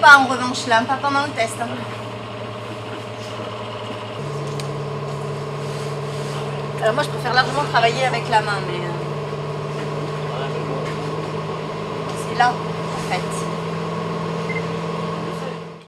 pas en revanche là, pas pendant le test. Hein. Alors moi je préfère largement travailler avec la main, mais euh, c'est là en fait.